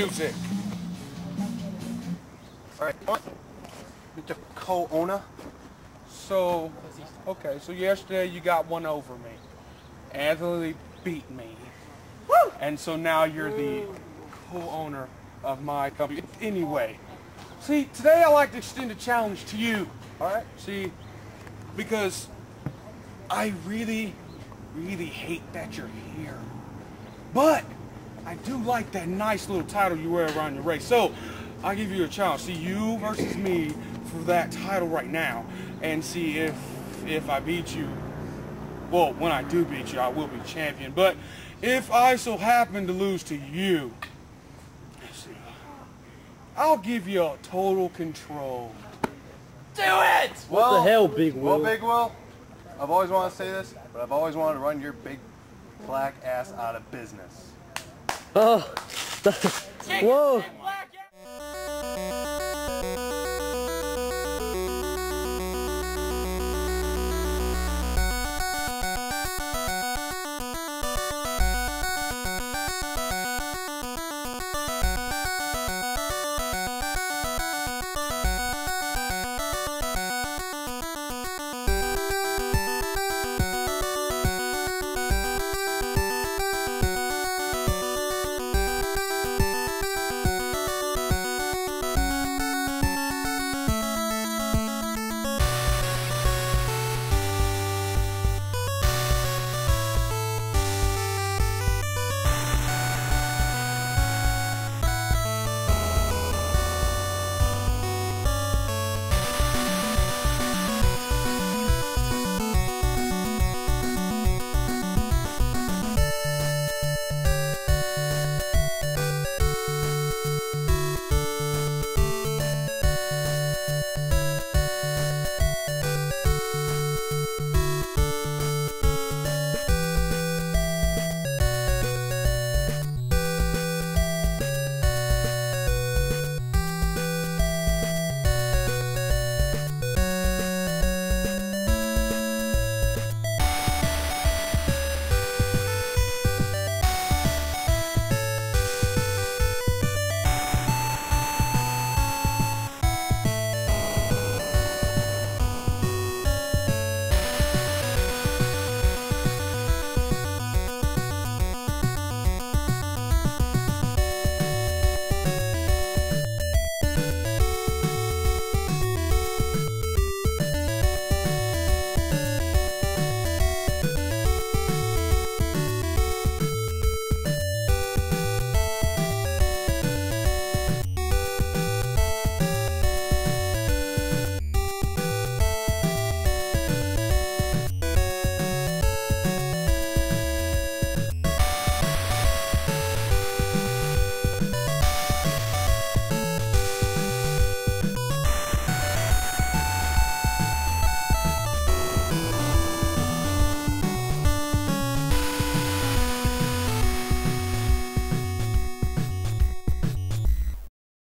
music. All right, what? Mr. Co-owner. So, okay, so yesterday you got one over me. Anthony beat me. Woo! And so now you're the co-owner of my company. Anyway, see, today I like to extend a challenge to you. All right? See, because I really, really hate that you're here. But I do like that nice little title you wear around your race. So I'll give you a challenge. See, you versus me for that title right now, and see if if I beat you. Well, when I do beat you, I will be champion. But if I so happen to lose to you, see, I'll give you a total control. Do it! What the hell, Big Will? Well, Big Will, I've always wanted to say this, but I've always wanted to run your big black ass out of business. 어, 나, 와우.